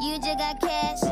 You just got cash.